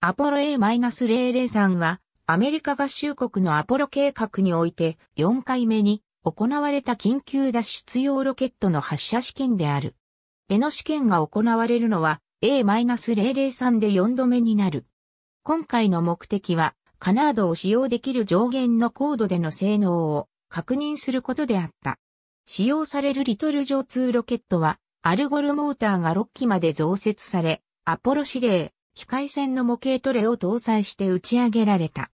アポロ A-003 は、アメリカ合衆国のアポロ計画において4回目に行われた緊急脱出用ロケットの発射試験である。レノ試験が行われるのは A-003 で4度目になる。今回の目的は、カナードを使用できる上限の高度での性能を確認することであった。使用されるリトル上2ロケットは、アルゴルモーターが6機まで増設され、アポロ指令、機械船の模型トレを搭載して打ち上げられた。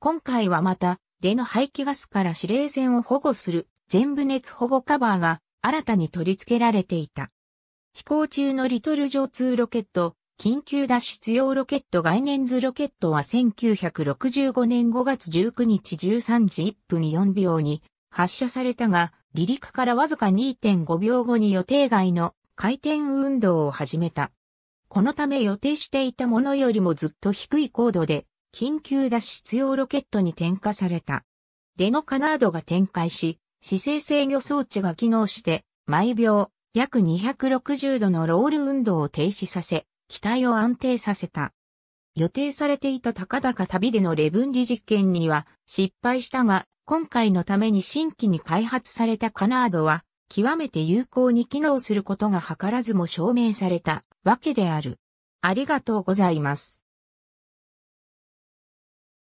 今回はまた、レの排気ガスから指令線を保護する全部熱保護カバーが新たに取り付けられていた。飛行中のリトル上2ロケット、緊急脱出用ロケット概念図ロケットは1965年5月19日13時1分4秒に発射されたが、離陸からわずか2.5秒後に予定外の回転運動を始めた。このため予定していたものよりもずっと低い高度で、緊急脱出用ロケットに点火された。レノカナードが展開し、姿勢制御装置が機能して、毎秒約260度のロール運動を停止させ、機体を安定させた。予定されていた高々旅でのレ分離実験には失敗したが、今回のために新規に開発されたカナードは、極めて有効に機能することが図らずも証明されたわけである。ありがとうございます。